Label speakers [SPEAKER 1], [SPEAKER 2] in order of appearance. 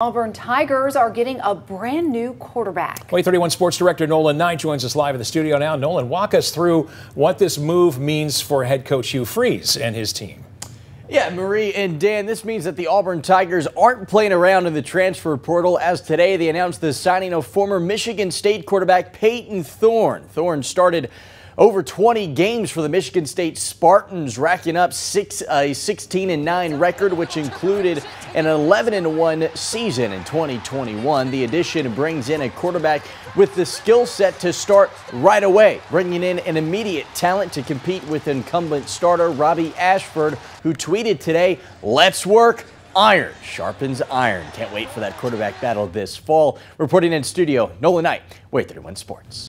[SPEAKER 1] Auburn Tigers are getting a brand new quarterback.
[SPEAKER 2] WAAY 31 Sports Director Nolan Knight joins us live in the studio now. Nolan, walk us through what this move means for head coach Hugh Freeze and his team.
[SPEAKER 3] Yeah, Marie and Dan, this means that the Auburn Tigers aren't playing around in the transfer portal as today they announced the signing of former Michigan State quarterback Payton Thorne. Thorne started over 20 games for the Michigan State Spartans, racking up six, a 16 and 9 record, which included an 11 and 1 season in 2021. The addition brings in a quarterback with the skill set to start right away, bringing in an immediate talent to compete with incumbent starter Robby Ashford, who tweeted today, "Let's work." Iron sharpens iron. Can't wait for that quarterback battle this fall. Reporting in studio, Nolan Knight, WAAY 31 Sports.